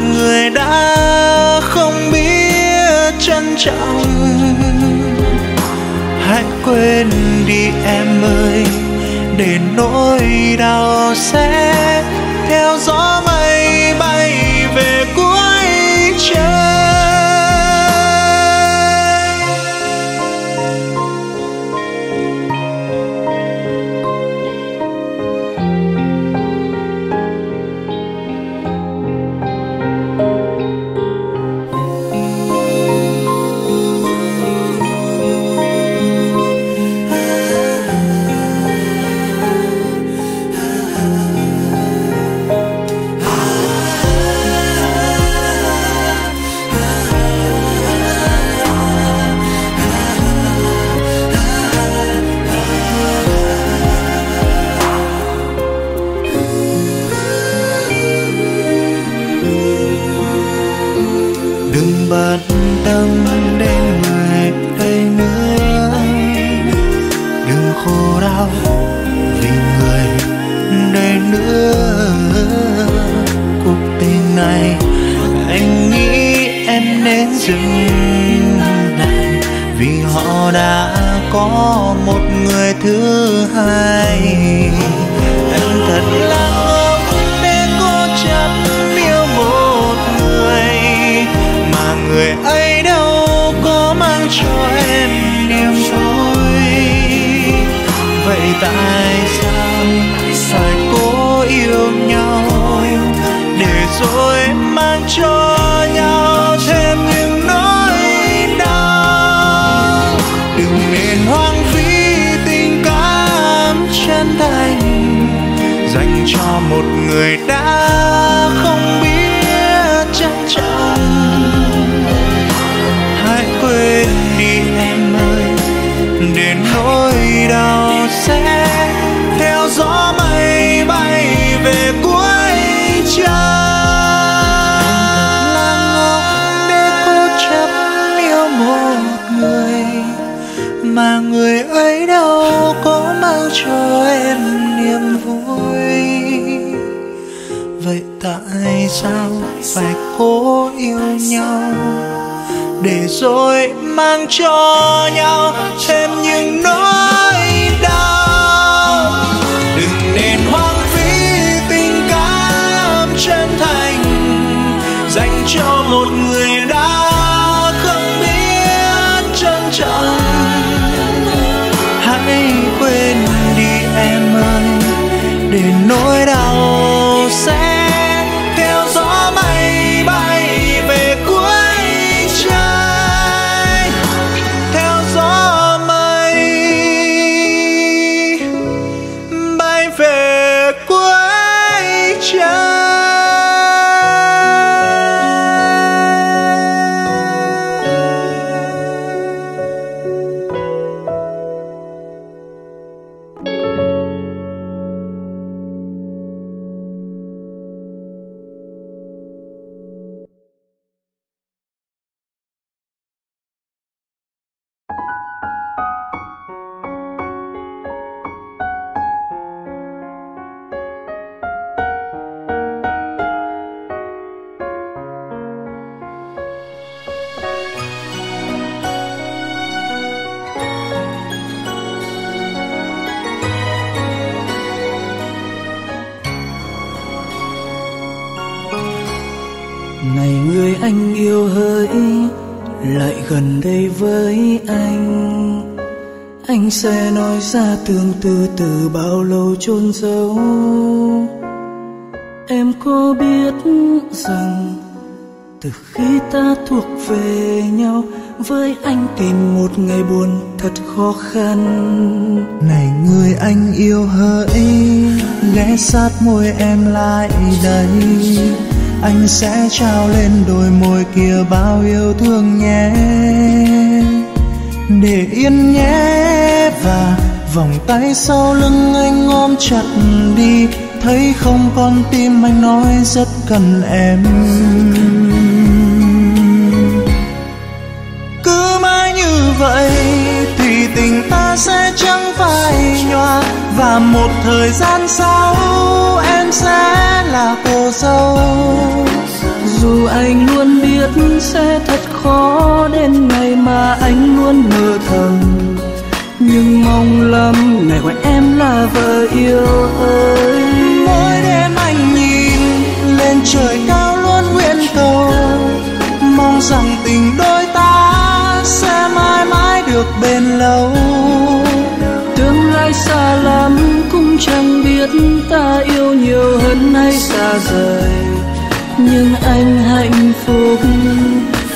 người đã không biết trân trọng. Hãy quên đi em ơi, để nỗi đau sẽ theo gió đừng bận tâm đến ngoài đây nữa đừng khổ đau vì người đây nữa. Cuộc tình này, anh nghĩ em nên dừng lại. Vì họ đã có một người thứ hai. Em thật là người ấy đâu có mang cho em niềm vui. Vậy tại sao phải cố yêu nhau để rồi mang cho nhau thêm những nỗi đau? Đừng nên hoang phí tình cảm chân thành dành cho một người đã em ơi. Để nỗi đau sẽ theo gió mây bay về cuối trời. Để cố chấp yêu một người, mà người ấy đâu có mang cho em niềm vui. Vậy tại sao phải cố yêu nhau để rồi mang cho nhau thêm những nỗi anh yêu hỡi, lại gần đây với anh. Anh sẽ nói ra tương tư từ bao lâu chôn giấu. Em có biết rằng, từ khi ta thuộc về nhau, với anh tìm một ngày buồn thật khó khăn. Này người anh yêu hỡi ghé sát môi em lại đây anh sẽ trao lên đôi môi kia bao yêu thương nhé. Để yên nhé và vòng tay sau lưng anh ôm chặt đi. Thấy không con tim anh nói rất cần em. Cứ mãi như vậy thì tình ta sẽ chẳng phai nhòa. Và một thời gian sau em sẽ là cô dù anh luôn biết sẽ thật khó đến ngày mà anh luôn mơ thầm. Nhưng mong lắm ngày gọi em là vợ yêu ơi. Mỗi đêm anh nhìn lên trời cao luôn nguyện cầu. Mong rằng tình đôi ta sẽ mãi mãi được bền lâu. Tương lai xa lắm cũng biết ta yêu nhiều hơn hay xa rời nhưng anh hạnh phúc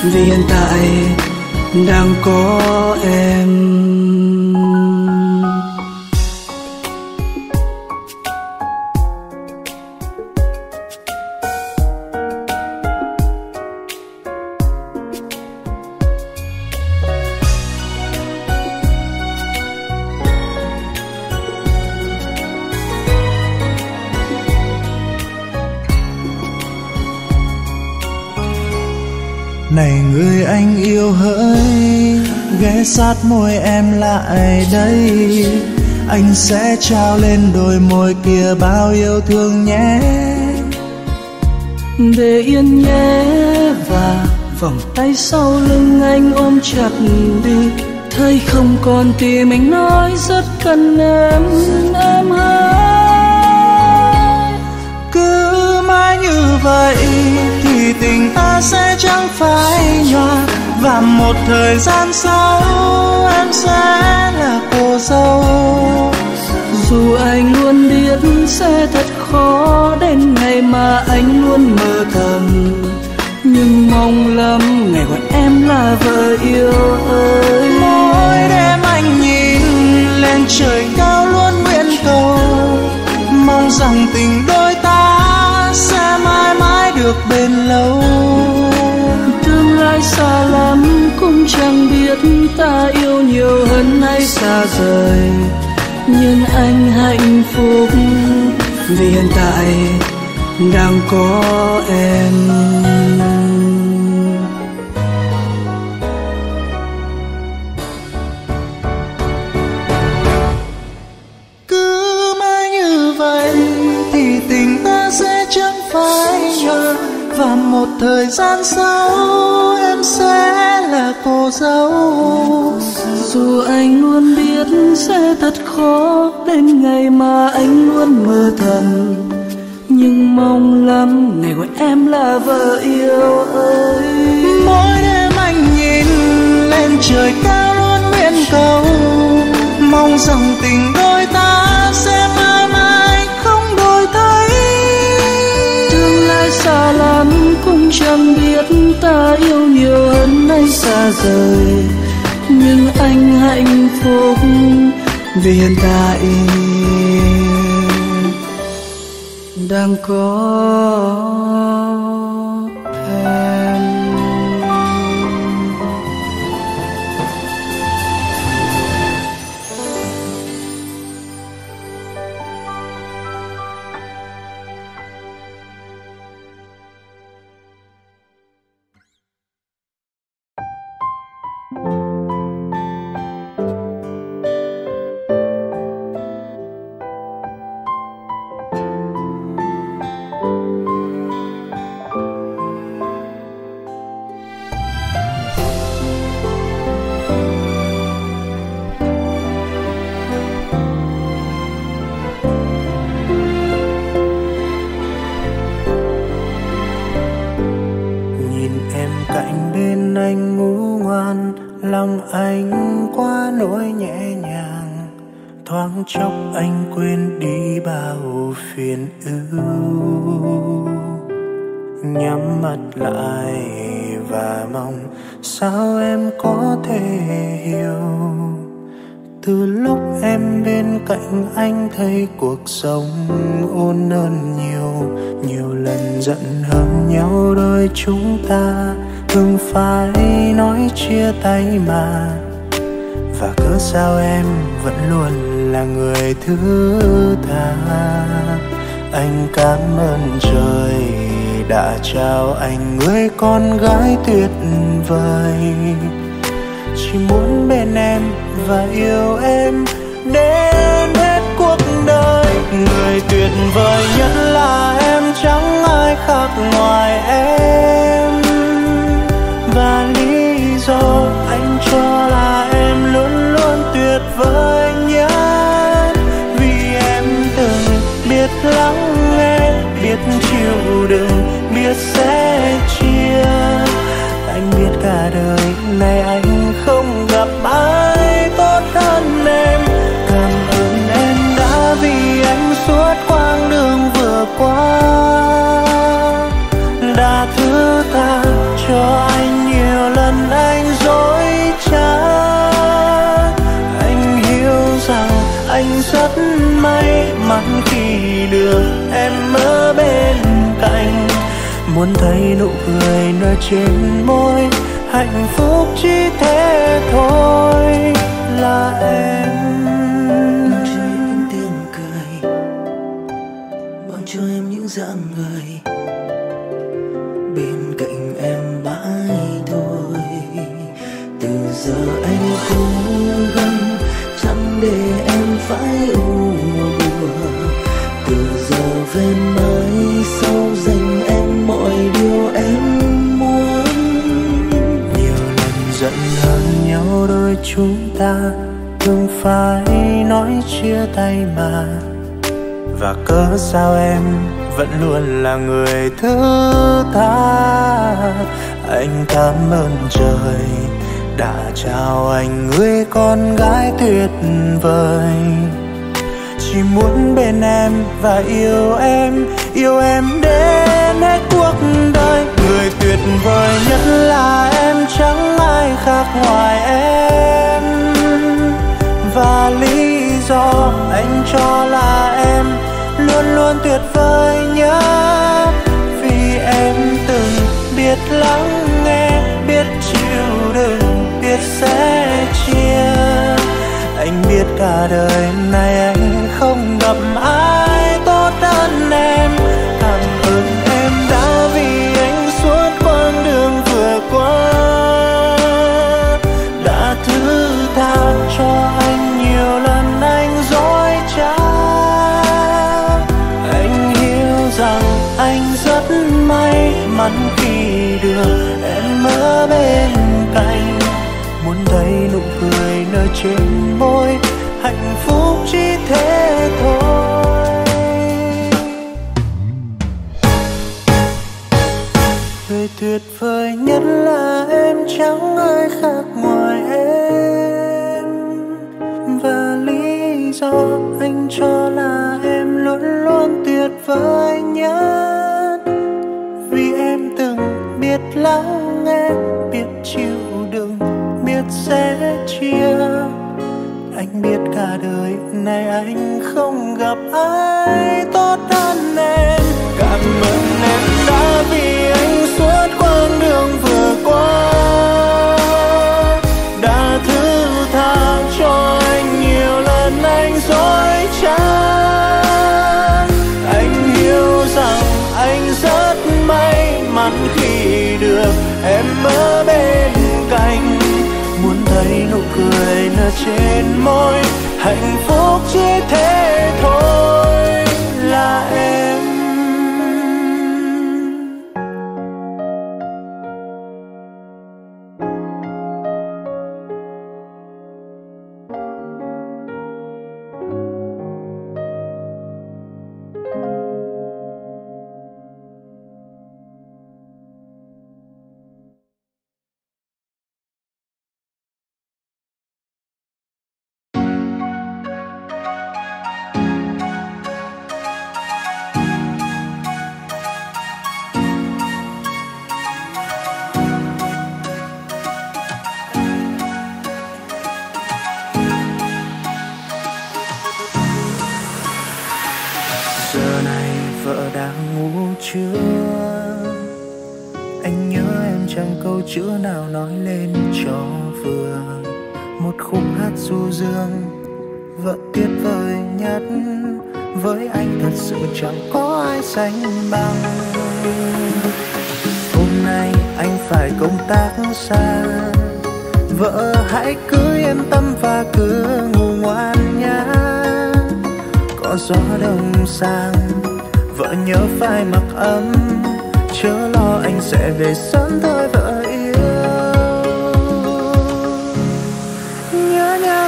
vì hiện tại đang có em. Yêu hỡi ghé sát môi em lại đây. Anh sẽ trao lên đôi môi kia bao yêu thương nhé. Để yên nhé và vòng tay sau lưng anh ôm chặt đi. Thấy không còn tim anh nói rất cần em em hỡi cứ mãi như vậy thì tình ta sẽ chẳng phai nhòa và một thời gian sau, em sẽ là cô dâu. Dù anh luôn biết sẽ thật khó đến ngày mà anh luôn mơ thầm. Nhưng mong lắm ngày gọi em là vợ yêu ơi. Mỗi đêm anh nhìn lên trời cao luôn nguyện cầu. Mong rằng tình đôi ta sẽ mãi mãi được bền lâu ai xa lắm cũng chẳng biết ta yêu nhiều hơn hay xa rời. Nhưng anh hạnh phúc vì hiện tại đang có em. Thời gian sau em sẽ là cô dâu. Dù anh luôn biết sẽ thật khó đến ngày mà anh luôn mơ thần, nhưng mong lắm ngày gọi em là vợ yêu ơi. Mỗi đêm anh nhìn lên trời cao luôn nguyện cầu, mong rằng tình đôi ta sẽ mãi chẳng biết ta yêu nhiều hơn anh xa rời. Nhưng anh hạnh phúc vì hiện tại đang có. Muốn hơn nhiều nhiều lần giận hờn nhau đôi chúng ta thường phải nói chia tay mà. Và cớ sao em vẫn luôn là người thứ tha? Anh cảm ơn trời đã trao anh người con gái tuyệt vời. Chỉ muốn bên em và yêu em người tuyệt vời nhất là em, chẳng ai khác ngoài em. Và lý do anh cho là em luôn luôn tuyệt vời nhất. Vì em từng biết lắng nghe, biết chịu đựng, biết sẽ chia. Anh biết cả đời này anh qua đã thứ tha cho anh nhiều lần anh dối trá. Anh hiểu rằng anh rất may mắn khi được em ở bên cạnh. Muốn thấy nụ cười nở trên môi, hạnh phúc chỉ thế thôi là em. Chúng ta thường phải nói chia tay mà. Và cớ sao em vẫn luôn là người thứ tha? Anh cảm ơn trời đã trao anh người con gái tuyệt vời. Chỉ muốn bên em và yêu em yêu em đến hết cuộc đời. Người tuyệt vời nhất là em, chẳng ai khác ngoài em. Và lý do anh cho là em luôn luôn tuyệt vời nhất. Vì em từng biết lắng nghe, biết chịu đựng, biết sẽ chia. Anh biết cả đời này anh không gặp ai. Đời này anh không gặp ai tốt hơn em. Cảm ơn em đã vì anh suốt quãng đường vừa qua. Đã thứ tha cho anh nhiều lần anh dối trá. Anh hiểu rằng anh rất may mắn khi được em ở bên cạnh. Muốn thấy nụ cười nở trên môi hạnh phúc chỉ thế thôi.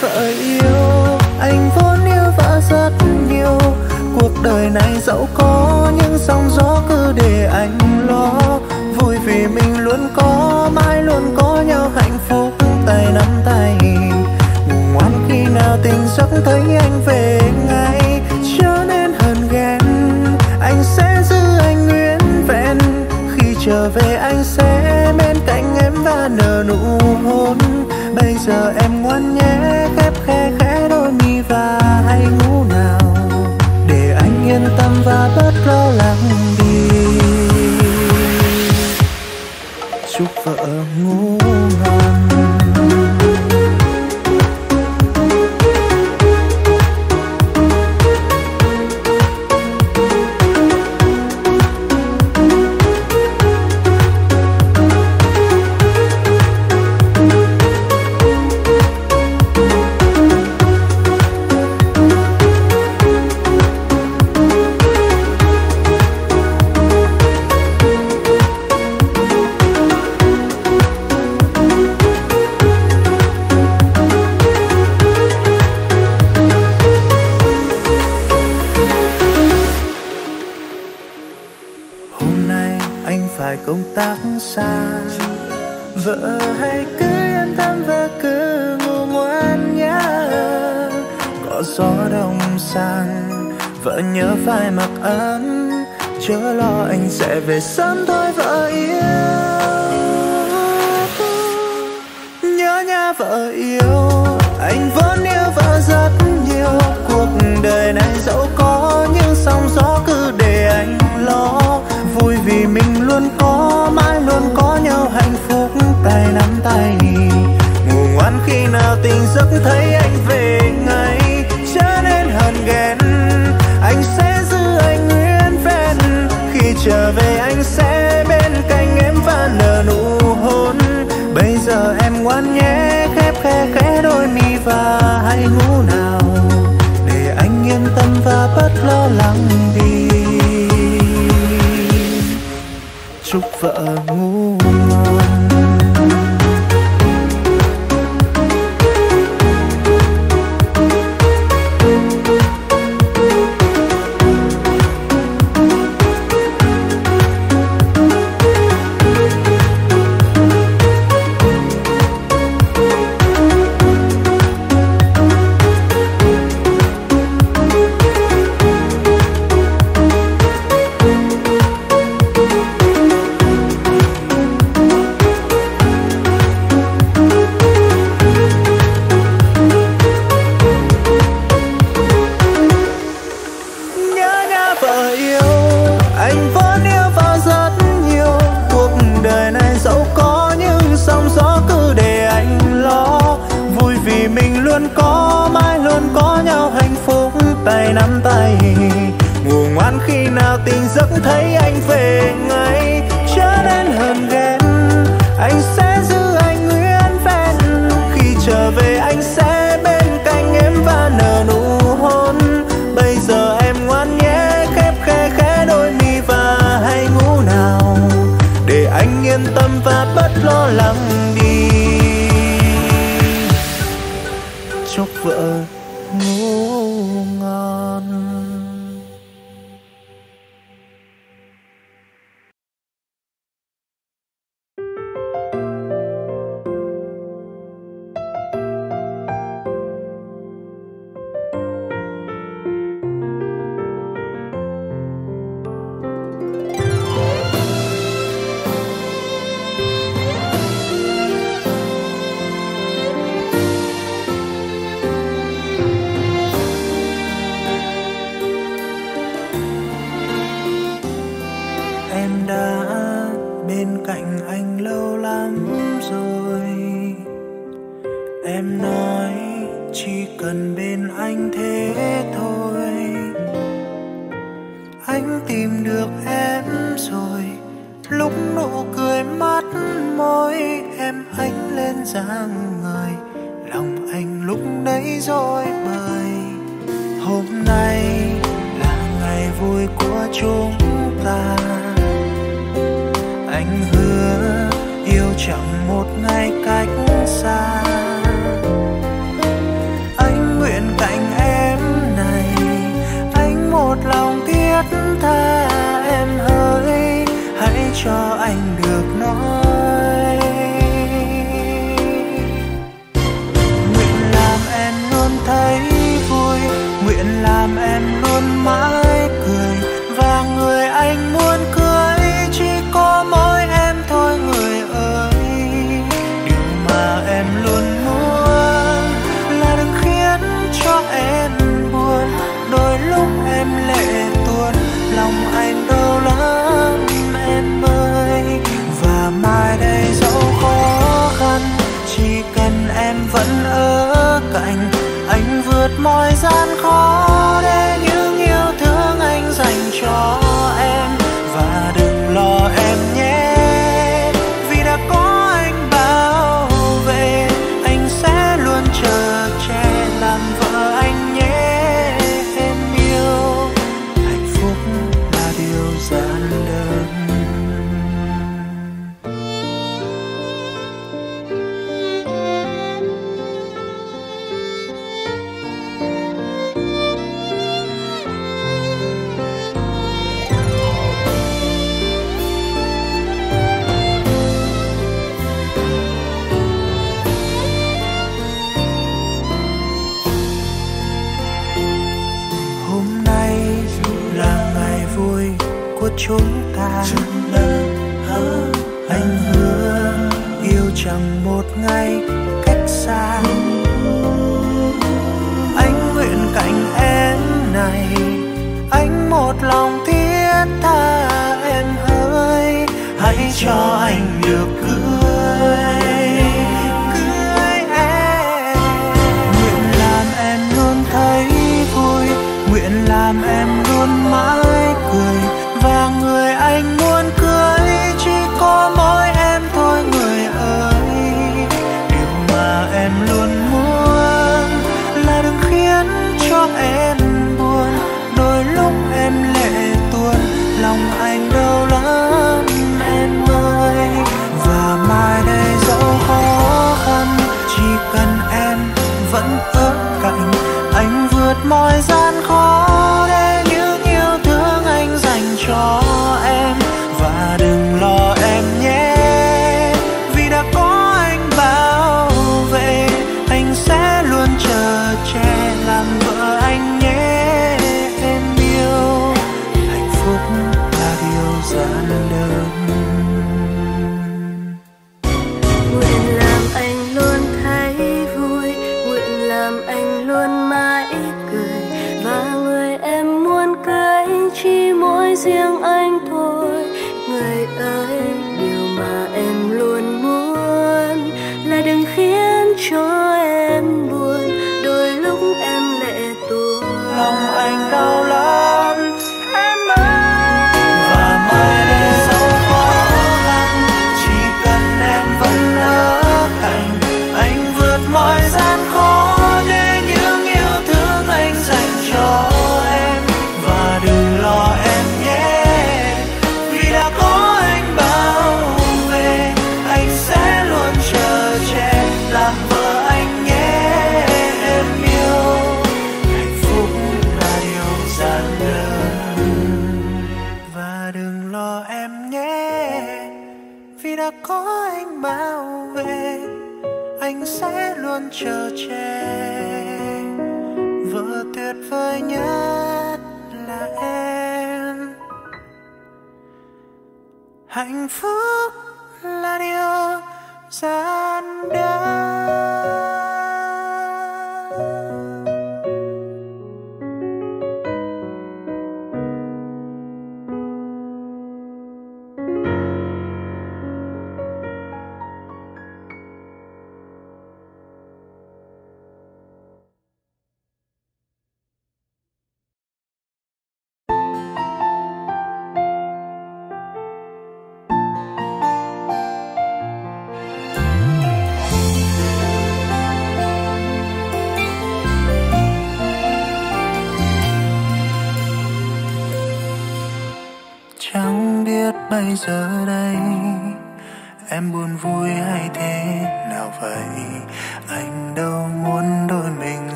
vợ yêu, anh vốn yêu vợ rất nhiều. Cuộc đời này dẫu có những sóng gió cứ để anh lo. Vui vì mình luôn có, mãi luôn có nhau. Hạnh phúc tay nắm tay. Ngủ ngoan khi nào tình giấc thấy anh về ngay. Cho nên hờn ghen, anh sẽ giữ anh nguyên vẹn. Khi trở về, anh sẽ bên cạnh em và nở nụ hôn. Bây giờ em ngoan nhé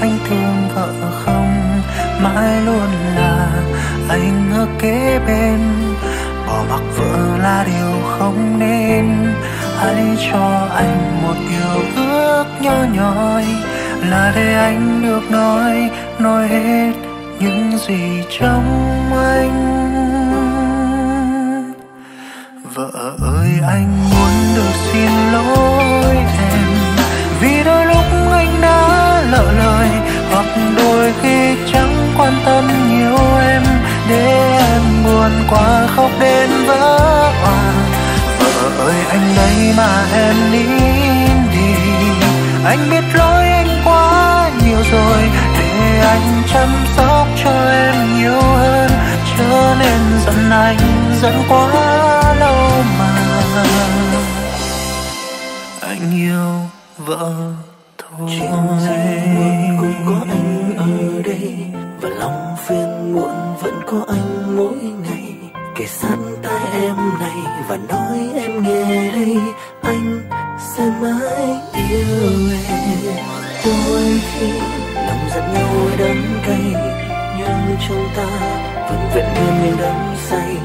anh thương vợ không? Mãi luôn là anh ở kế bên. Bỏ mặc vợ là điều không nên. Hãy cho anh một điều ước nhỏ nhoi. Là để anh được nói nói hết những gì trong anh. Mà em nín đi. Anh biết lỗi anh quá nhiều rồi, để anh chăm sóc cho em nhiều hơn. Cho nên giận anh giận quá lâu mà. Anh yêu vợ thôi. Chuyện gì muộn cũng có anh ở đây, và lòng phiền muộn vẫn có anh mỗi ngày kể sát tai em này và nói em nghe đây, anh sẽ mãi yêu em. Đôi khi lòng giận nhau đắng cay, nhưng trong ta vẫn vẹn nguyên những đắm say.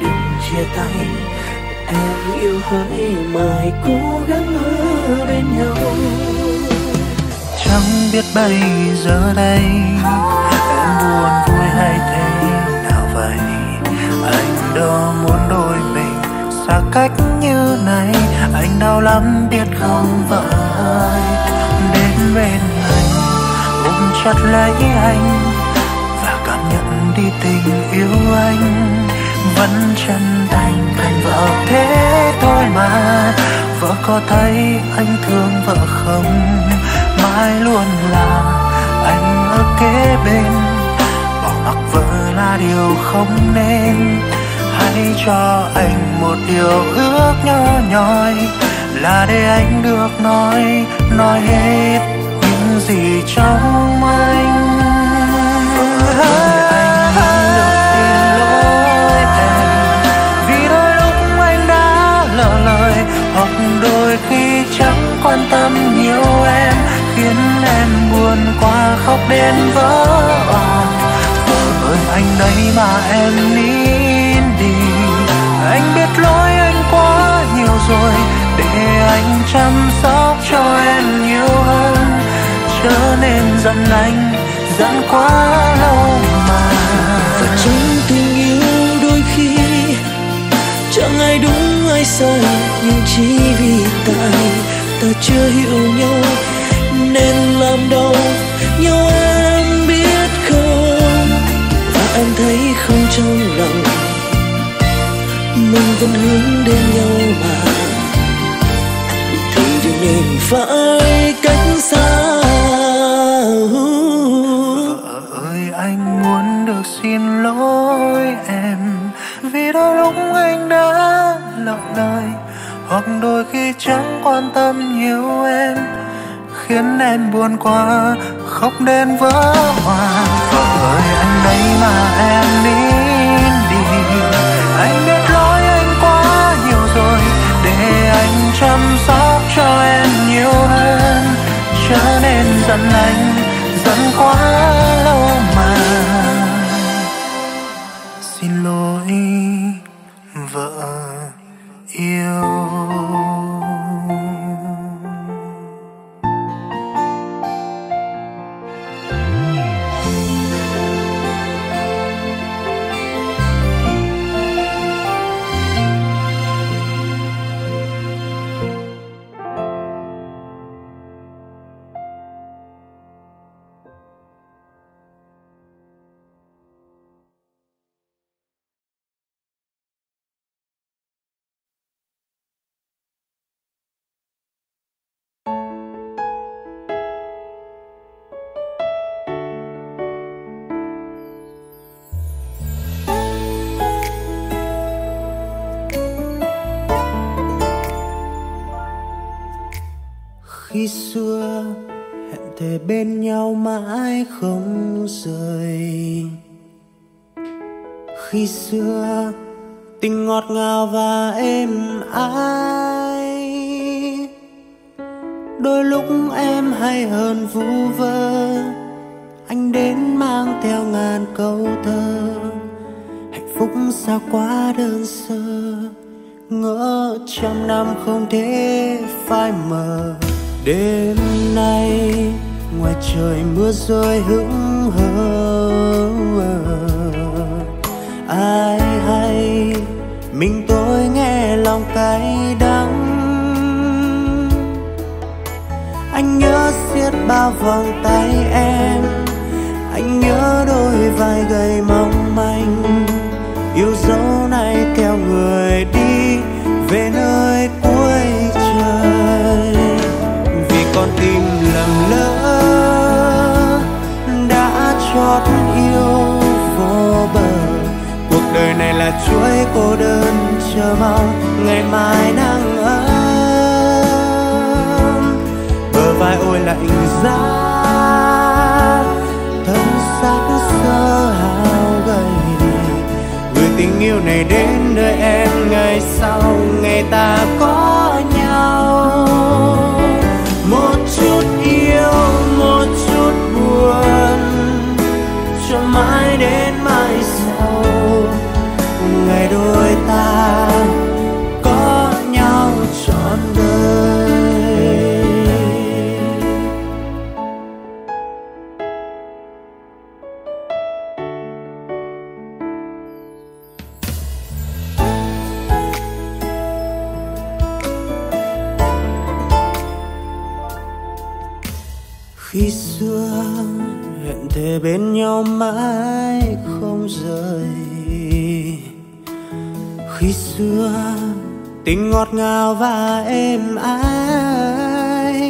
Đừng chia tay, em yêu hỡi mãi cố gắng ở bên nhau. Chẳng biết bây giờ đây, em buồn vui hay thế đâu muốn đôi mình. Xa cách như này, anh đau lắm biết không vợ ơi. Đến bên anh ôm chặt lấy anh và cảm nhận đi tình yêu anh. Vẫn chân thành thành vợ thế thôi mà. Vợ có thấy anh thương vợ không? Mãi luôn là anh ở kế bên. Bỏ mặc vợ là điều không nên hãy cho anh một điều ước nhỏ nhoi là để anh được nói nói hết những gì trong anh. Hoặc đôi khi chẳng quan tâm nhiều em, khiến em buồn quá khóc đến vỡ òa. Vợ ơi anh đây mà em nín rồi, để anh chăm sóc cho em nhiều hơn. Trở nên giận anh, giận quá lâu mà. Và trong tình yêu đôi khi, chẳng ai đúng, ai sai, nhưng chỉ vì tại ta chưa hiểu nhau, nên làm đau nhau em biết không? Và em thấy không trong lòng, mình vẫn hướng đến nhau mà phải cách xa. Vợ ơi, anh muốn được xin lỗi em, vì đôi lúc anh đã lỡ lời hoặc đôi khi chẳng quan tâm nhiều em, khiến em buồn quá, khóc đến vỡ hòa. Vợ ơi, anh đây mà em. Chớ nên lạnh khi xưa, hẹn thề bên nhau mãi không rời. Khi xưa, tình ngọt ngào và êm ái đôi lúc em hay hơn vu vơ, anh đến mang theo ngàn câu thơ. Hạnh phúc sao quá đơn sơ, ngỡ trăm năm không thể phai mờ đêm nay ngoài trời mưa rơi hững hờ, ai hay mình tôi nghe lòng cay đắng. Anh nhớ siết bao vòng tay em, anh nhớ đôi vai gầy mong manh. Yêu dấu này theo người đi về nơi cuối trời con tim lầm lỡ, đã chót yêu vô bờ. Cuộc đời này là chuỗi cô đơn chờ mong, ngày mai nắng ấm. Bờ vai ôi lạnh giá, thân xác sơ hao gầy gửi tình yêu này đến nơi em, ngày sau ngày ta có mãi đến mai sau. Ngày đôi ta có nhau trọn đời khi xưa hẹn thề bên nhau mãi không rời. Khi xưa, tình ngọt ngào và êm ái.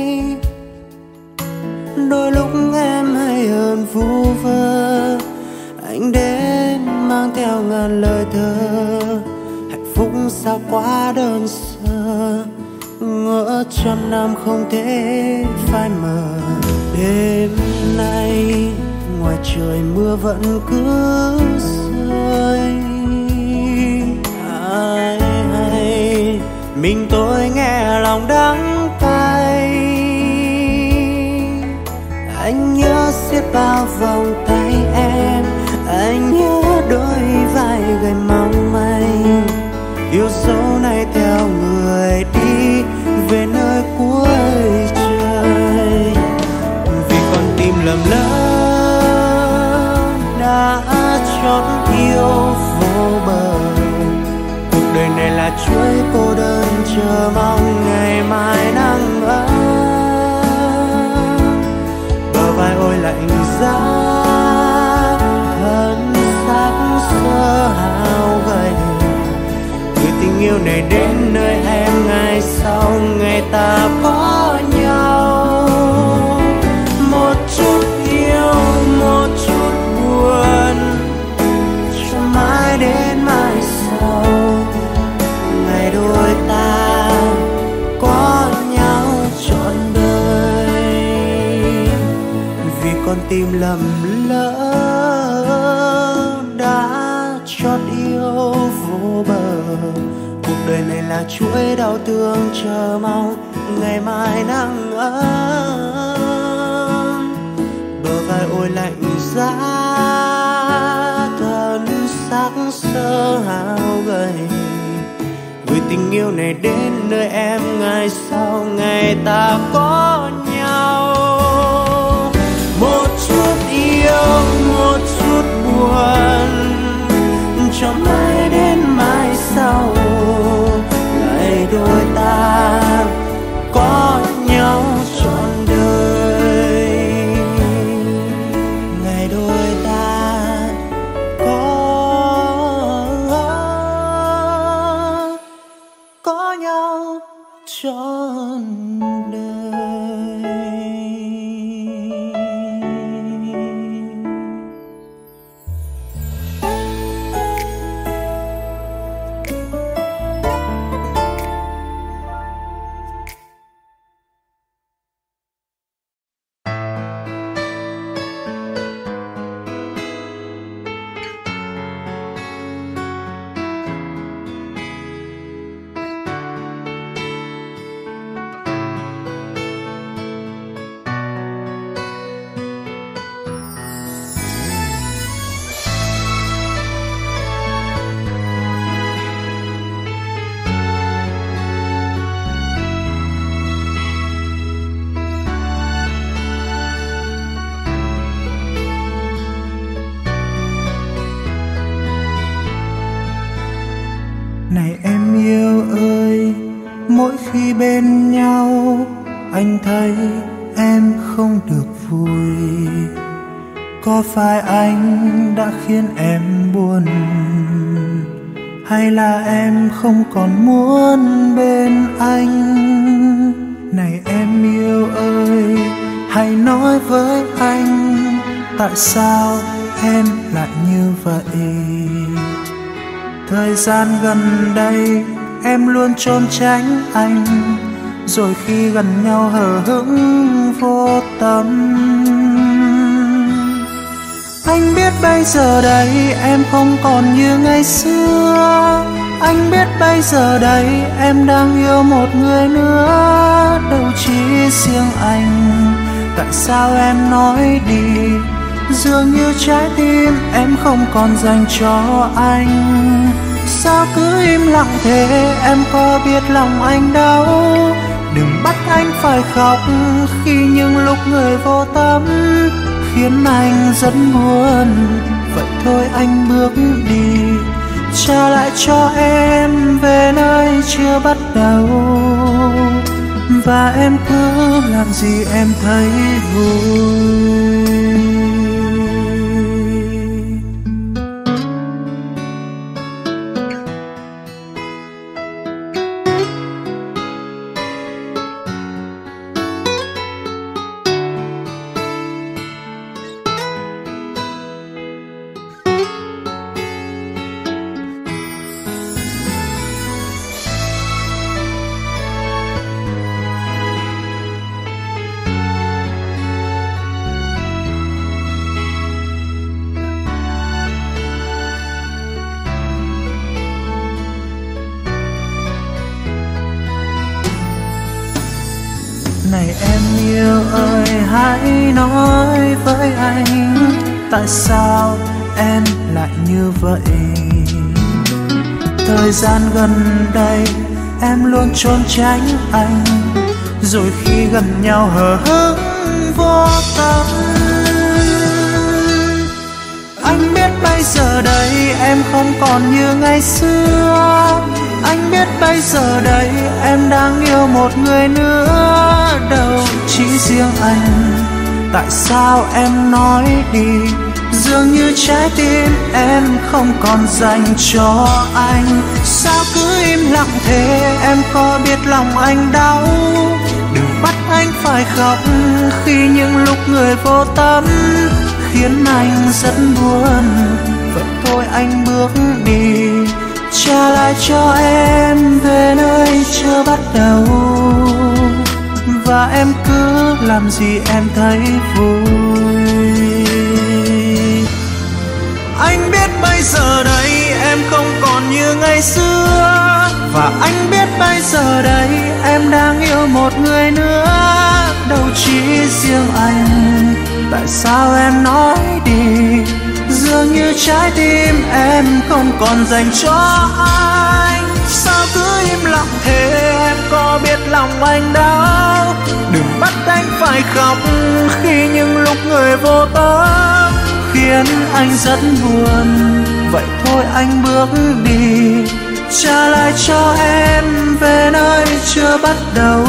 Đôi lúc em hay hơn vu vơ. Anh đến mang theo ngàn lời thơ. Hạnh phúc sao quá đơn sơ. Ngỡ trăm năm không thể phai mờ đêm nay ngoài trời mưa vẫn cứ rơi. Ai hay, mình tôi nghe lòng đắng cay. Anh nhớ siết bao vòng tay em, anh nhớ đôi vai gầy mong manh. Yêu dấu này theo người đi về nơi cuối lầm lỡ đã chót yêu vô bờ. Cuộc đời này là chuỗi cô đơn, chờ mong ngày mai nắng ấm. Bờ vai ôi lạnh giá, thân xác sơ hao gầy. Từ tình yêu này đến nơi em, ngày sau ngày ta có nhau chút yêu, một chút buồn. Cho mãi đến mai sau, ngày đôi ta có nhau trọn đời vì con tim lầm lỡ đã chót yêu vô bờ. Cuộc đời này là chuỗi đau thương chờ mong, ngày mai nắng ấm bờ ôi lạnh giá thân xác sơ hao gầy. Gửi tình yêu này đến nơi em ngày sau, ngày ta có nhau. Một chút yêu, một chút buồn, cho mãi đến mai sau ngày đôi ta. Có không còn muốn bên anh. Này em yêu ơi, hãy nói với anh, tại sao em lại như vậy? Thời gian gần đây, em luôn trốn tránh anh, rồi khi gần nhau hờ hững vô tâm. Anh biết bây giờ đây em không còn như ngày xưa anh biết bây giờ đây em đang yêu một người nữa. Đâu chỉ riêng anh. Tại sao em nói đi? Dường như trái tim em không còn dành cho anh. Sao cứ im lặng thế? Em có biết lòng anh đau? Đừng bắt anh phải khóc khi những lúc người vô tâm khiến anh rất buồn vậy thôi anh bước đi trả lại cho em về nơi chưa bắt đầu. Và em cứ làm gì em thấy vui. Hãy nói với anh, tại sao em lại như vậy? Thời gian gần đây, em luôn trốn tránh anh, rồi khi gần nhau hờ hững vô tâm. Anh biết bây giờ đây em không còn như ngày xưa. Anh biết bây giờ đây em đang yêu một người nữa đâu chỉ riêng anh. Tại sao em nói đi? Dường như trái tim em không còn dành cho anh. Sao cứ im lặng thế? Em có biết lòng anh đau? Đừng bắt anh phải khóc khi những lúc người vô tâm khiến anh rất buồn. Vậy thôi anh bước đi, trả lại cho em về nơi chưa bắt đầu và em cứ làm gì em thấy vui. Anh biết bây giờ đây em không còn như ngày xưa. Và anh biết bây giờ đây em đang yêu một người nữa. Đâu chỉ riêng anh, tại sao em nói đi? Dường như trái tim em không còn dành cho anh. Sao cứ im lặng thế? em có biết lòng anh đau. Đừng bắt anh phải khóc khi những lúc người vô tâm khiến anh rất buồn. Vậy thôi anh bước đi, trả lại cho em về nơi chưa bắt đầu.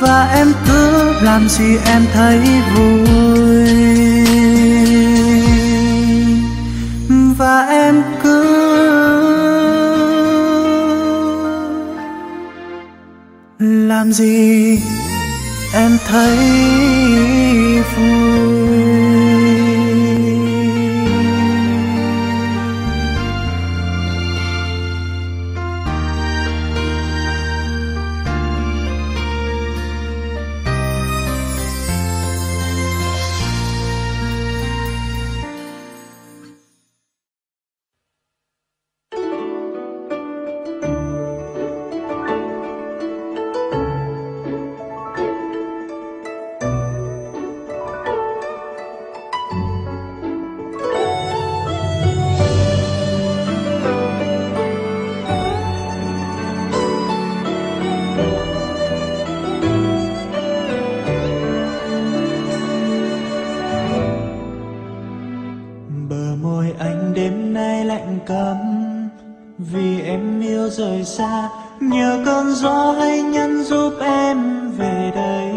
Và em cứ làm gì em thấy vui. Và em làm gì em thấy vui? xa, nhờ cơn gió hay nhân giúp em về đây.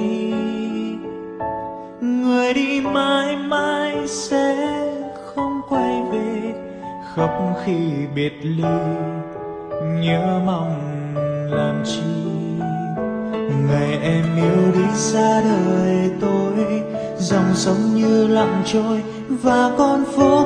Người đi mãi mãi sẽ không quay về, khóc khi biệt ly, nhớ mong làm chi. Ngày em yêu đi xa đời tôi, dòng sông như lặng trôi và con phố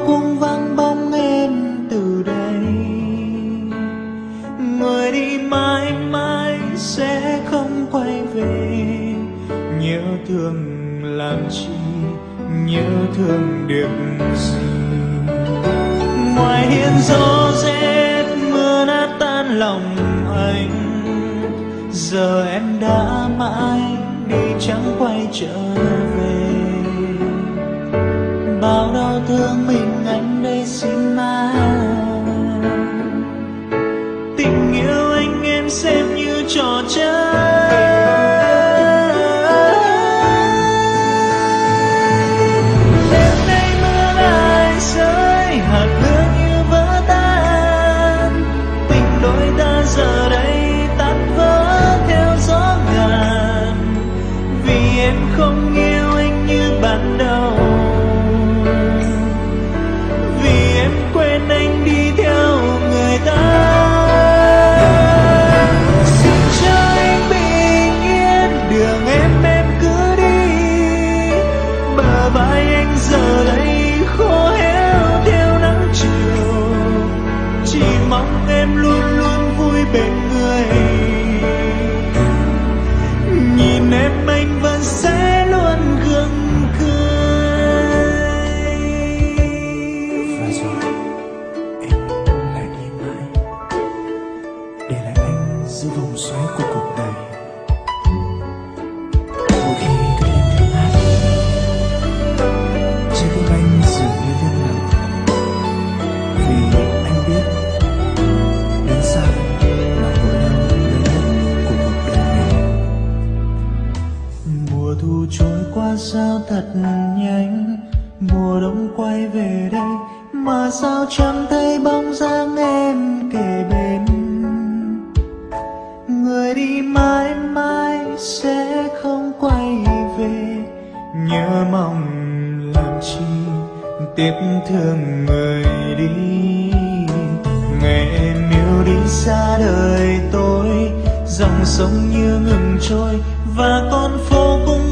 đi, mãi mãi sẽ không quay về. Nhớ mong làm chi tiếc thương người đi. Ngày em yêu đi xa đời tôi, dòng sông như ngừng trôi và con phố cũng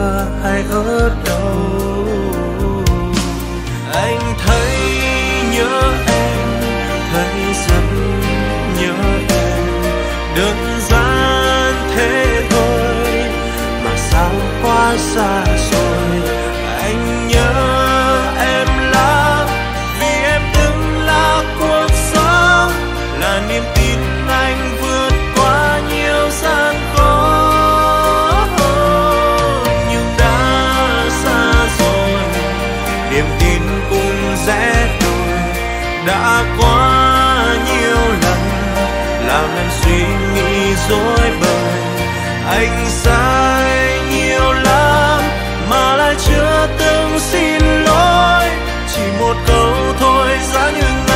xưa hay ở đâu anh thấy nhớ em, thấy rất nhớ em đơn giản thế thôi mà sao quá xa xôi? dối bời. Anh sai nhiều lắm mà lại chưa từng xin lỗi. Chỉ một câu thôi, giá như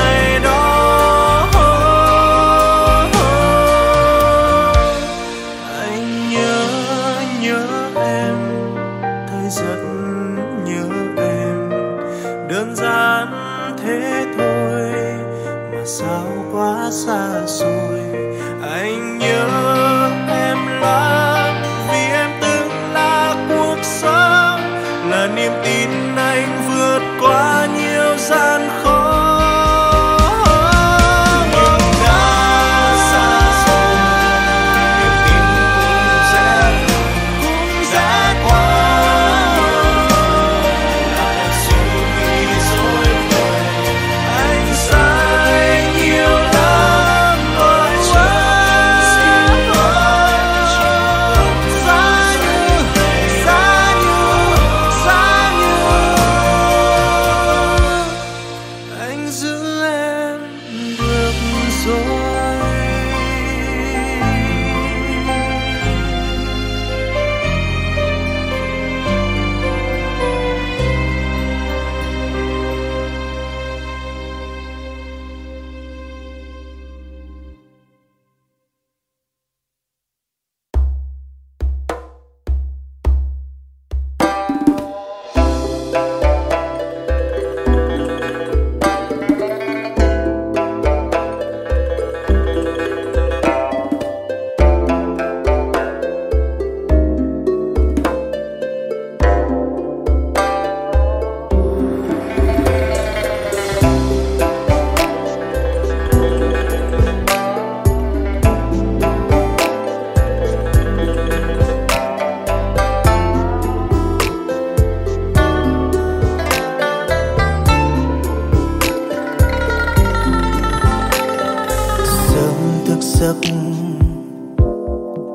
giấc.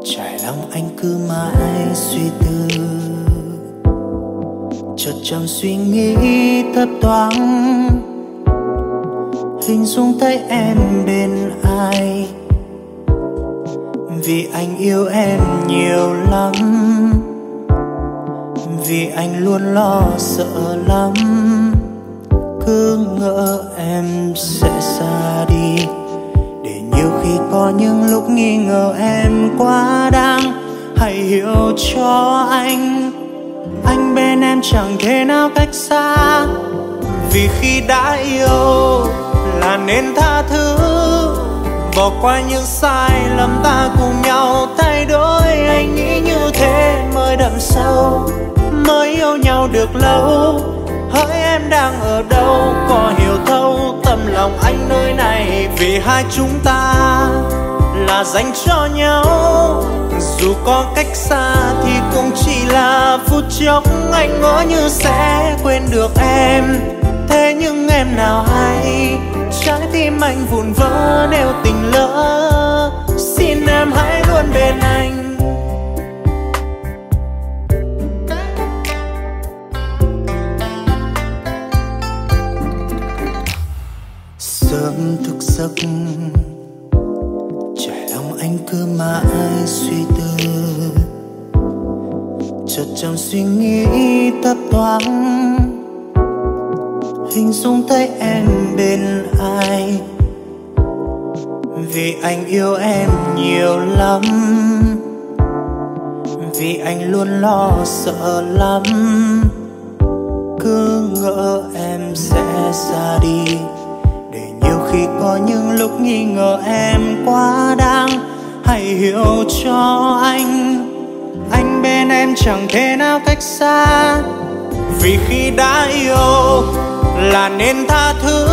Trải lòng anh cứ mãi suy tư. Chợt trong suy nghĩ thấp thoáng. Hình dung thấy em bên ai. Vì anh yêu em nhiều lắm. Vì anh luôn lo sợ lắm. Cứ ngỡ em sẽ xa đi khi có những lúc nghi ngờ em quá đáng. Hãy hiểu cho anh anh bên em chẳng thể nào cách xa. Vì khi đã yêu là nên tha thứ, bỏ qua những sai lầm ta cùng nhau thay đổi. Anh nghĩ như thế mới đậm sâu, mới yêu nhau được lâu em đang ở đâu? Có hiểu thấu tâm lòng anh nơi này? Vì hai chúng ta là dành cho nhau. Dù có cách xa thì cũng chỉ là phút chốc. Anh ngỡ như sẽ quên được em. Thế nhưng em nào hay? Trái tim anh vụn vỡ, nếu tình lỡ, xin em hãy luôn bên anh. Sớm thức giấc. Trải lòng anh cứ mãi suy tư. Chợt trong suy nghĩ tấp thoáng hình dung thấy em bên ai. Vì anh yêu em nhiều lắm. Vì anh luôn lo sợ lắm. Cứ ngỡ em sẽ ra đi để nhiều khi có những lúc nghi ngờ em quá đáng, hãy hiểu cho anh. Anh bên em chẳng thể nào cách xa, vì khi đã yêu là nên tha thứ.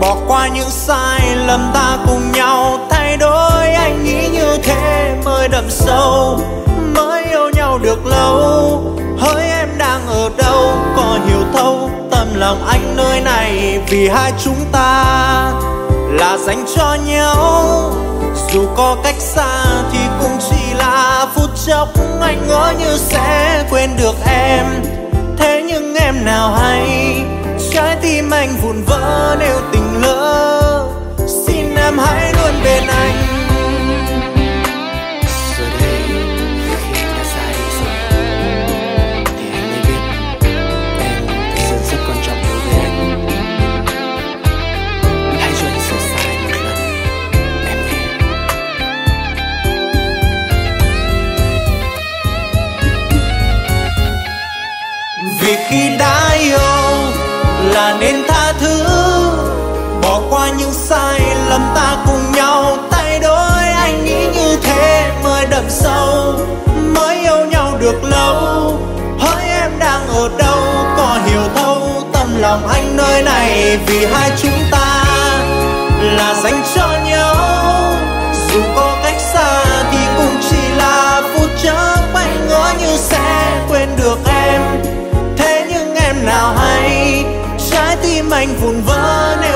Bỏ qua những sai lầm ta cùng nhau, thay đổi anh nghĩ như thế mới đậm sâu. Mới yêu nhau được lâu, hỡi em đang ở đâu, có hiểu thấu tâm lòng anh nơi này vì hai chúng ta là dành cho nhau. Dù có cách xa thì cũng chỉ là phút chốc. Anh ngỡ như sẽ quên được em. Thế nhưng em nào hay, trái tim anh vụn vỡ nếu tình lỡ. Xin em hãy luôn lòng anh nơi này vì hai chúng ta là dành cho nhau. Dù có cách xa thì cũng chỉ là phút chốc anh ngỡ như sẽ quên được em. Thế nhưng em nào hay, trái tim anh vụn vỡ nên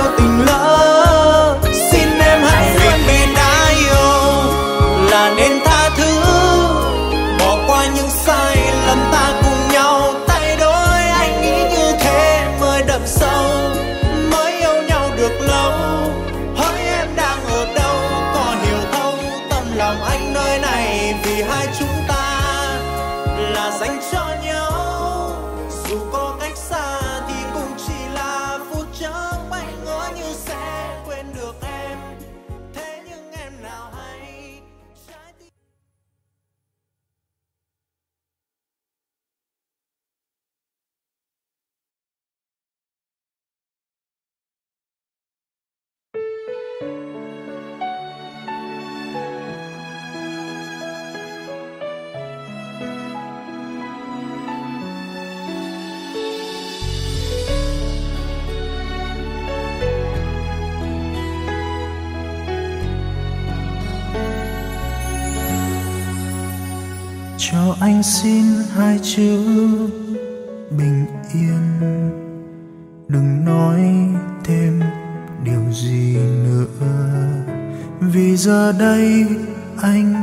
xin hai chữ bình yên. Đừng nói thêm điều gì nữa. Vì giờ đây anh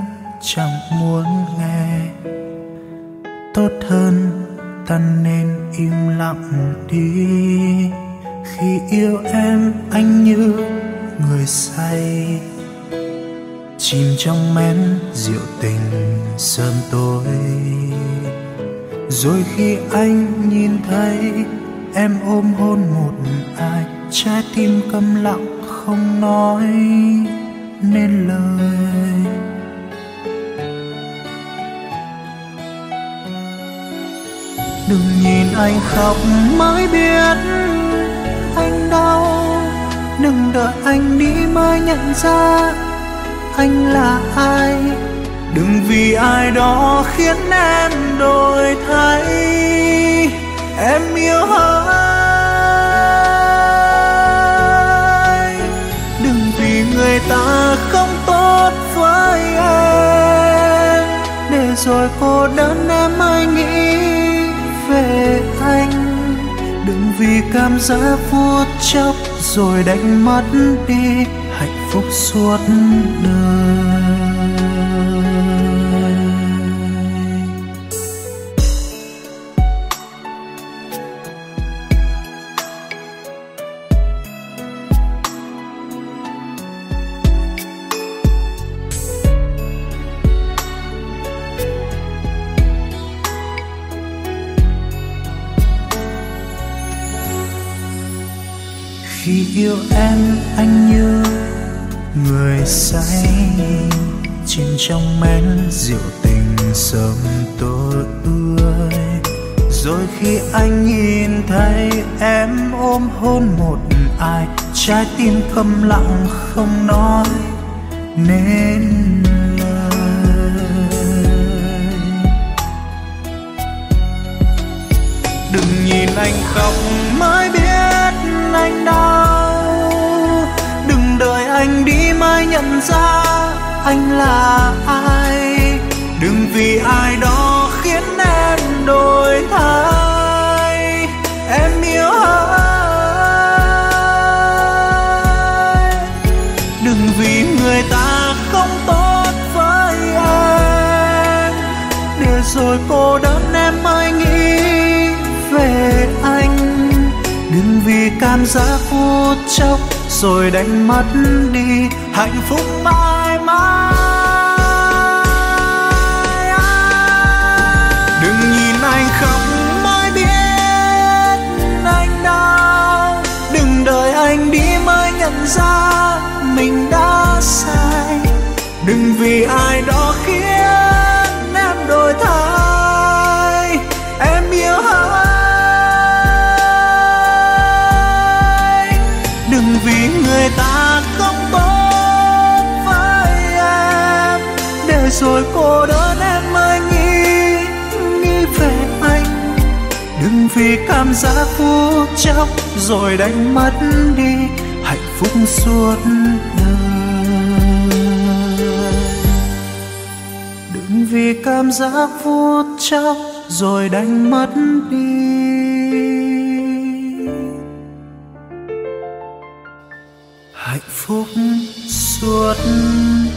chẳng muốn nghe. Tốt hơn ta nên im lặng đi. Khi yêu em anh như người say chìm trong men rượu tình sớm tối. Rồi khi anh nhìn thấy em ôm hôn một ai, trái tim câm lặng không nói nên lời. Đừng nhìn anh khóc mới biết anh đau, đừng đợi anh đi mới nhận ra anh là ai? Đừng vì ai đó khiến em đổi thay. Em yêu ai? Đừng vì người ta không tốt với em. Để rồi cô đơn em ai nghĩ về anh? Đừng vì cảm giác phút chốc rồi đánh mất đi phúc suốt đời. Thầm lặng không nói nên giá cảm giác phút chốc, rồi đánh mất đi hạnh phúc suốt đời. Đừng vì cảm giác phút chốc, rồi đánh mất đi. Hạnh phúc suốt đời.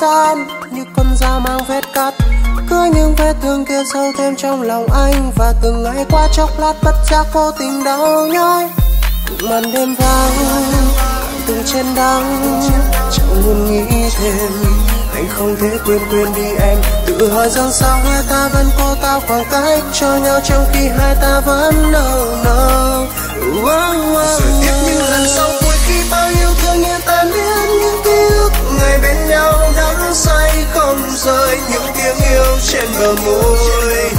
Gian như con da mang vết cắt. Cứ những vết thương kia sâu thêm trong lòng anh và từng ngày qua chốc lát bất giác vô tình đau nhói. Màn đêm vắng từng trên đắng chẳng muốn nghĩ thêm. Anh không thể quên quên đi em. Tự hỏi rằng sao hai ta vẫn cố tạo khoảng cách cho nhau trong khi hai ta vẫn nâu nâu rồi tiếp những lần sau cuối khi bao yêu thương như tan biến những ký ức ngày bên nhau đắm say không rơi, những tiếng yêu trên bờ môi.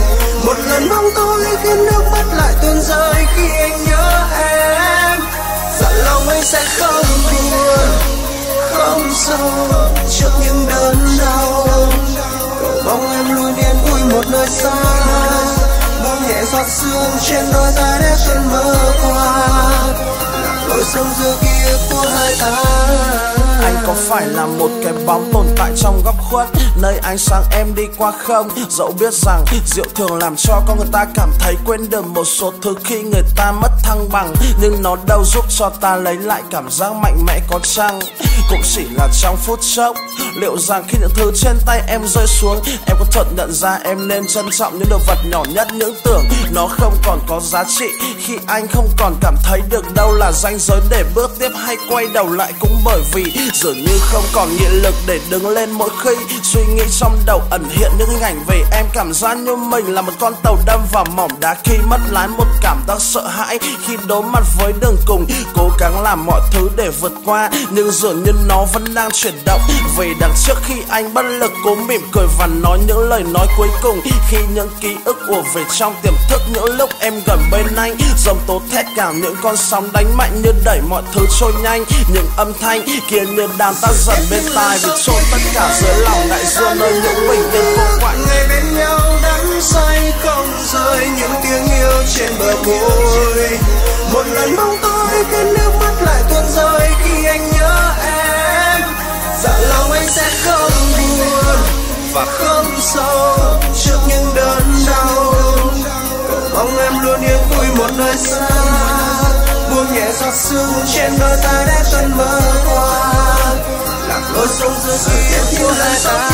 Một lần mong tôi khiến nước mắt lại tuôn rơi, khi anh nhớ em. Dặn lòng anh sẽ không buồn, không sâu trước những đớn đau. Cầu mong em luôn yên vui một nơi xa. Buông nhẹ giọt sương trên đôi ta để cơn mơ qua. Lội sông giữa kia của hai ta anh có phải là một cái bóng tồn tại trong góc khuất, nơi ánh sáng em đi qua không? Dẫu biết rằng rượu thường làm cho con người ta cảm thấy quên được một số thứ khi người ta mất thăng bằng, nhưng nó đâu giúp cho ta lấy lại cảm giác mạnh mẽ có chăng? Cũng chỉ là trong phút chốc, liệu rằng khi những thứ trên tay em rơi xuống, em có chợt nhận ra em nên trân trọng những đồ vật nhỏ nhất, những tưởng nó không còn có giá trị? Khi anh không còn cảm thấy được đâu là ranh giới để bước tiếp hay quay đầu lại cũng bởi vì dường như không còn nghị lực để đứng lên mỗi khi suy nghĩ trong đầu ẩn hiện những hình ảnh về em. Cảm giác như mình là một con tàu đâm vào mỏm đá khi mất lái một cảm giác sợ hãi khi đối mặt với đường cùng, cố gắng làm mọi thứ để vượt qua. Nhưng dường như nó vẫn đang chuyển động về đằng trước khi anh bất lực cố mỉm cười và nói những lời nói cuối cùng. Khi những ký ức ùa về trong tiềm thức, những lúc em gần bên anh dòng tố thét cảm những con sóng đánh mạnh như đẩy mọi thứ trôi nhanh. Những âm thanh kia như đàn ta dần bên tai vì trôn tất cả dưới lòng đại dương nơi những bình yên cô quạnh. Ngày bên nhau đắm say không rơi những tiếng yêu trên bờ môi. Một lần bóng tối khiến nước mắt lại tuôn rơi khi anh nhớ em. Dặn lòng anh sẽ không buồn và không sâu trước những đớn đau. Cầu mong em luôn yên vui một nơi xa buông nhẹ giọt sương trên đôi ta để cơn mơ qua. Lạc lối sông giữa sự tiếc thương hai ta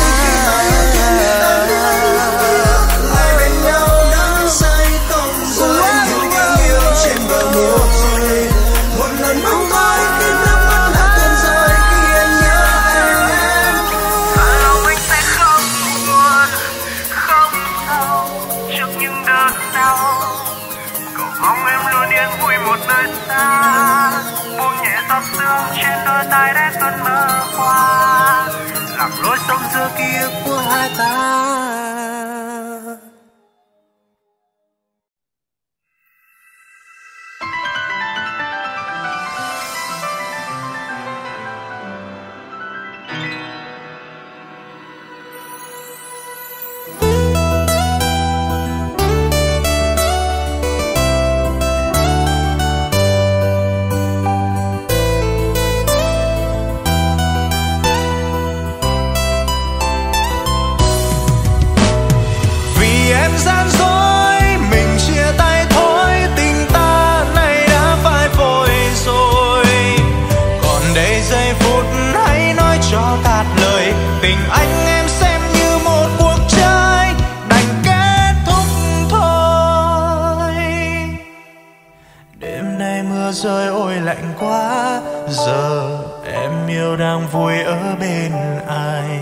rơi ôi lạnh quá. Giờ em yêu đang vui ở bên ai?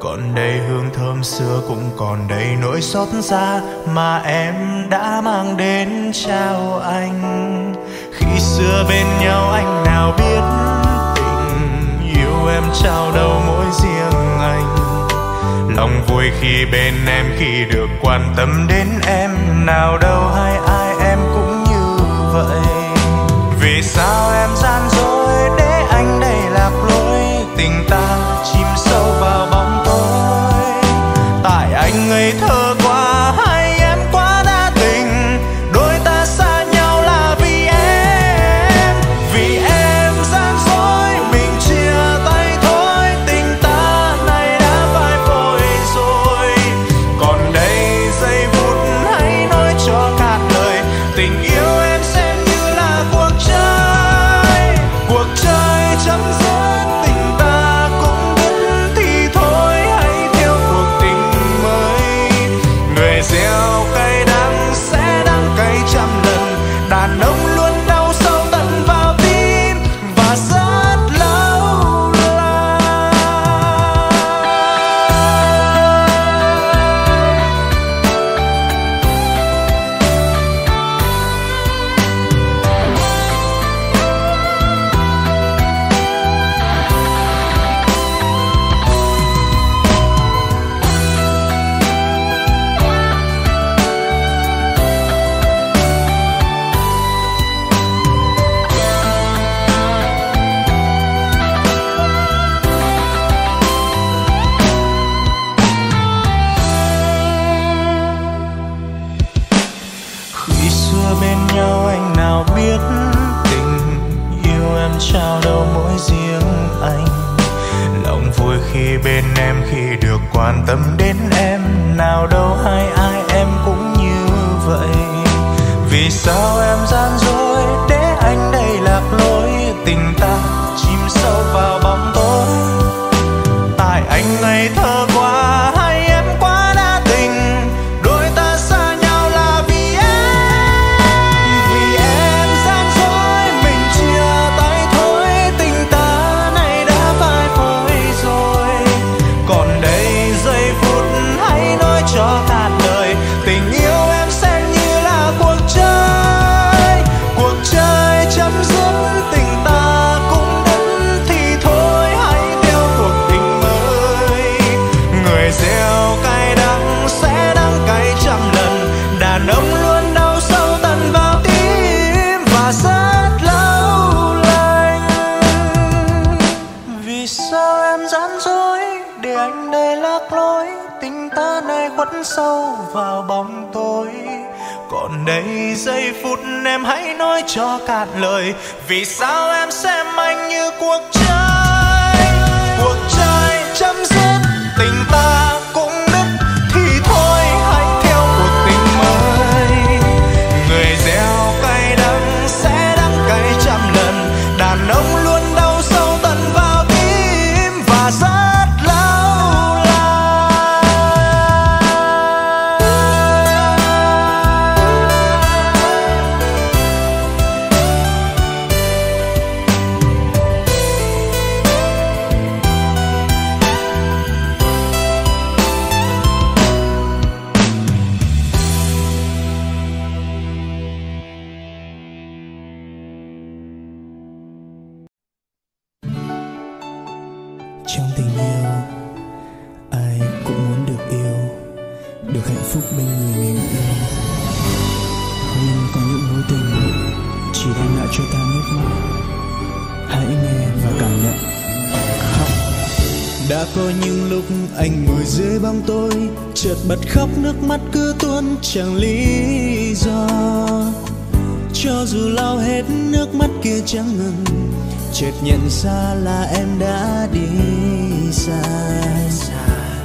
Còn đây hương thơm xưa cũng còn đây nỗi xót xa mà em đã mang đến trao anh. Khi xưa bên nhau anh nào biết tình yêu em trao đâu mỗi riêng anh. Lòng vui khi bên em khi được quan tâm đến em nào đâu hay ai vì sao em ra mắt cứ tuôn chẳng lý do. Cho dù lau hết nước mắt kia chẳng ngừng, chợt nhận ra là em đã đi xa.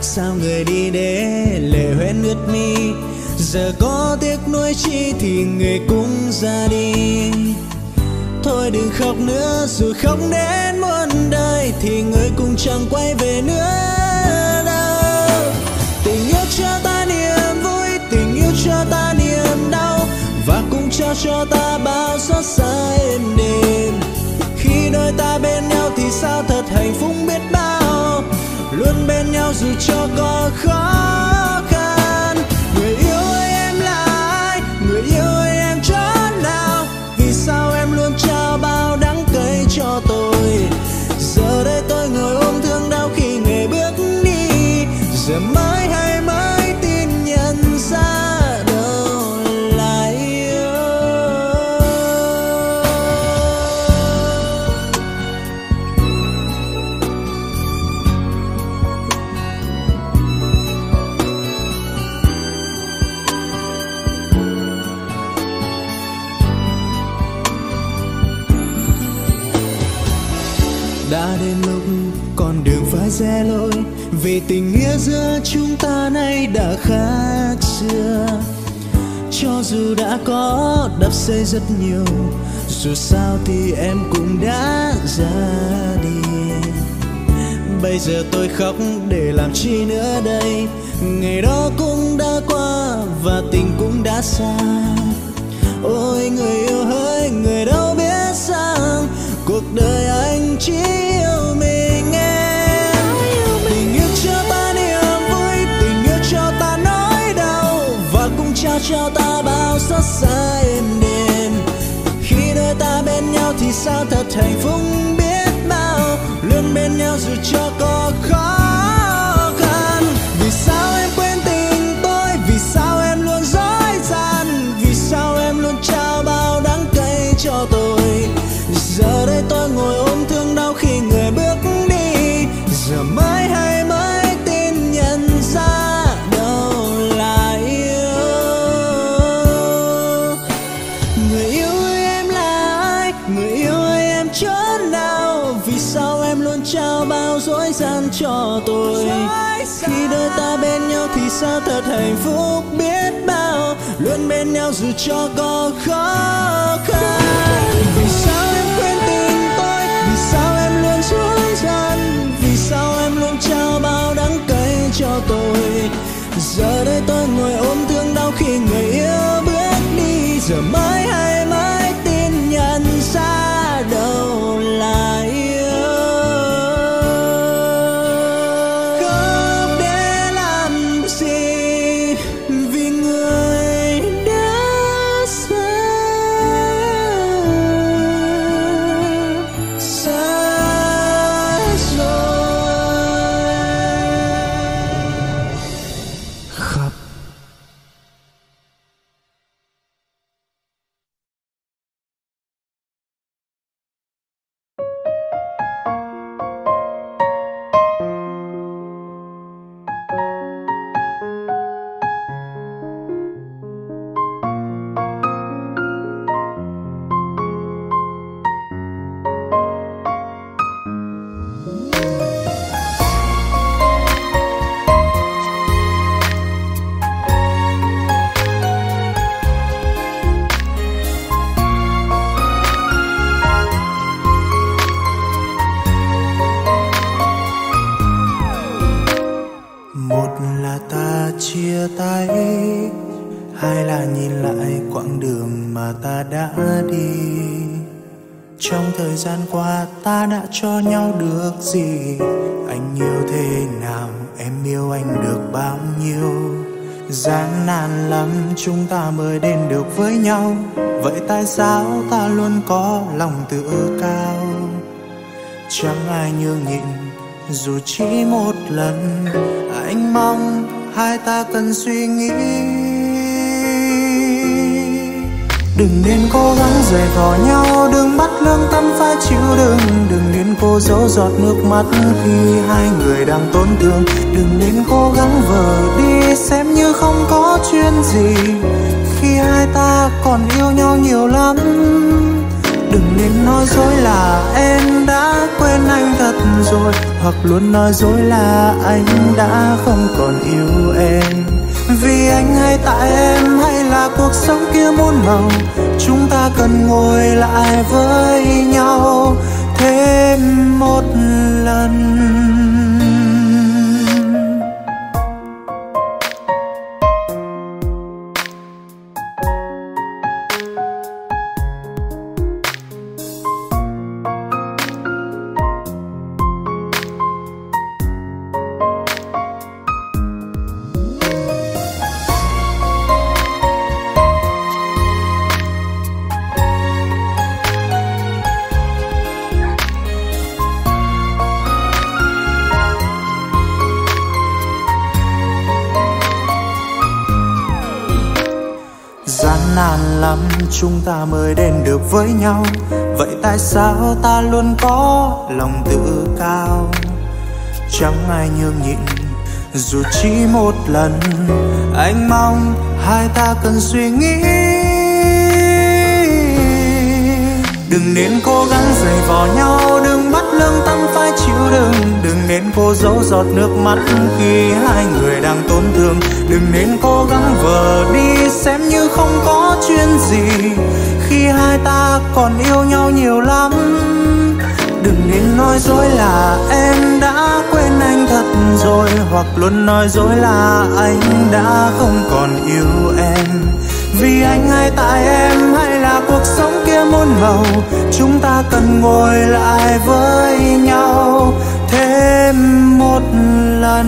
Sao người đi để lệ hoen ướt mi? Giờ có tiếc nuối chi thì người cũng ra đi. Thôi đừng khóc nữa, dù khóc đến muôn đời thì người cũng chẳng quay về nữa đâu. Tình yêu chia tay cho ta niềm đau và cũng trao cho ta bao xót xa êm đềm. Khi đôi ta bên nhau thì sao thật hạnh phúc biết bao, luôn bên nhau dù cho có khó giữa chúng ta nay đã khác xưa. Cho dù đã có đập xây rất nhiều, dù sao thì em cũng đã ra đi. Bây giờ tôi khóc để làm chi nữa đây? Ngày đó cũng đã qua và tình cũng đã xa. Ôi, người yêu hỡi người đâu biết rằng cuộc đời anh chỉ yêu mình. Cho ta bao xót xa êm đềm. Khi đôi ta bên nhau thì sao thật hạnh phúc biết bao. Luôn bên nhau dù cho có khó dù cho có khó khăn. Vì sao em quên tình tôi? Vì sao em luôn xuống gian vì sao em luôn trao bao đắng cay cho tôi? Giờ đây tôi ngồi ôm thương đau khi người yêu bước đi. Giờ mãi hay mãi tâm phải chịu đựng đừng nên cố giấu giọt nước mắt khi hai người đang tổn thương. Đừng nên cố gắng vờ đi xem như không có chuyện gì. Khi hai ta còn yêu nhau nhiều lắm, đừng nên nói dối là em đã quên anh thật rồi. Hoặc luôn nói dối là anh đã không còn yêu em. Vì anh hay tại em hay là cuộc sống kia muôn màu. Chúng ta cần ngồi lại với nhau thêm một lần. Ta mới đến được với nhau. Vậy tại sao ta luôn có lòng tự cao? Chẳng ai nhường nhịn, dù chỉ một lần. Anh mong hai ta cần suy nghĩ. Đừng nên cố gắng giày vò nhau, đừng bắt lương tâm phải chịu đựng. Đừng nên cố giấu giọt nước mắt khi hai người đang tổn thương. Đừng nên cố gắng vờ đi xem như không có chuyện gì khi hai ta còn yêu nhau nhiều lắm? Đừng nên nói dối là em đã quên anh thật rồi, hoặc luôn nói dối là anh đã không còn yêu em. Vì anh hay tại em hay là cuộc sống kia muôn màu, chúng ta cần ngồi lại với nhau thêm một lần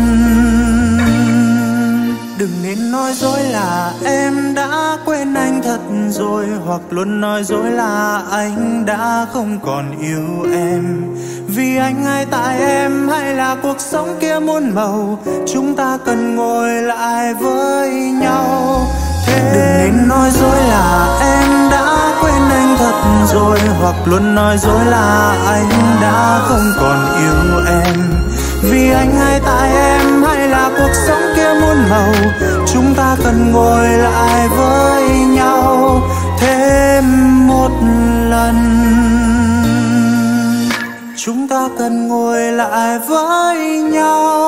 đừng nên nói dối là em đã quên anh thật rồi, hoặc luôn nói dối là anh đã không còn yêu em. Vì anh hay tại em hay là cuộc sống kia muôn màu, chúng ta cần ngồi lại với nhau. Đừng nên nói dối là em đã quên anh thật rồi, hoặc luôn nói dối là anh đã không còn yêu em. Vì anh hay tại em hay là cuộc sống kia muôn màu, chúng ta cần ngồi lại với nhau thêm một lần. Chúng ta cần ngồi lại với nhau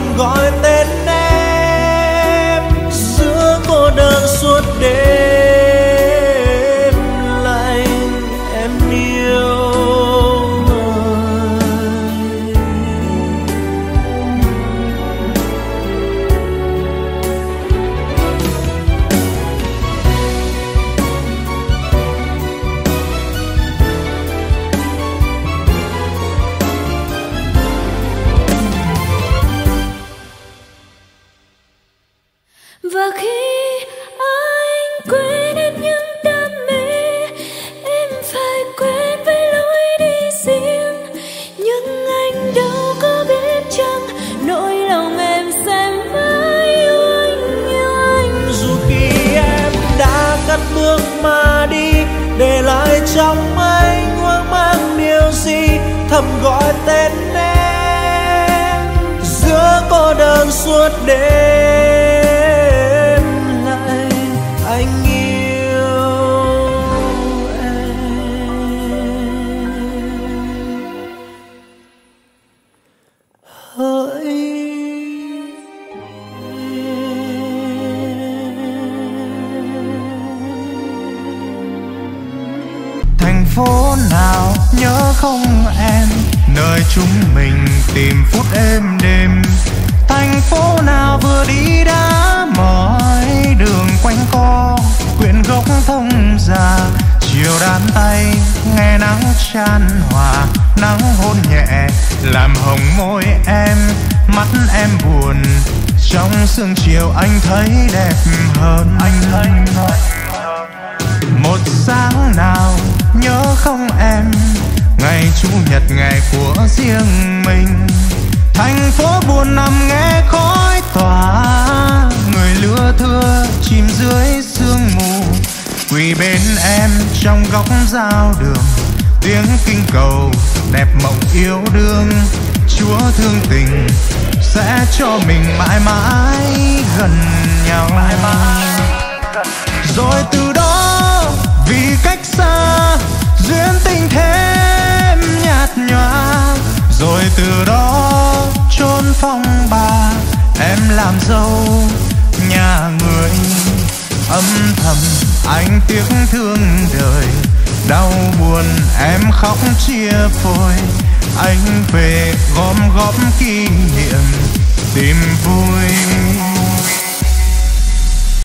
thầm gọi tên em giữa cô đơn suốt đêm. Suốt đêm lại anh yêu em hỡi thành phố nào nhớ không em? Nơi chúng mình tìm phút êm đêm thành phố nào vừa đi đã mỏi đường quanh co quyện gốc thông già chiều đan tay nghe nắng chan hòa nắng hôn nhẹ làm hồng môi em mắt em buồn. Trong sương chiều anh thấy đẹp hơn. Anh thấy một sáng nào nhớ không em ngày chủ nhật ngày của riêng mình thành phố buồn nằm nghe khói tỏa. Người lưa thưa, chìm dưới sương mù. Quỳ bên em trong góc giao đường. Tiếng kinh cầu đẹp mộng yêu đương. Chúa thương tình sẽ cho mình mãi mãi gần nhau. Mãi mãi rồi từ đó, vì cách xa rồi từ đó chôn phong ba em làm dâu nhà người. Âm thầm anh tiếc thương đời, đau buồn em khóc chia phôi. Anh về gom góp kỷ niệm, tìm vui.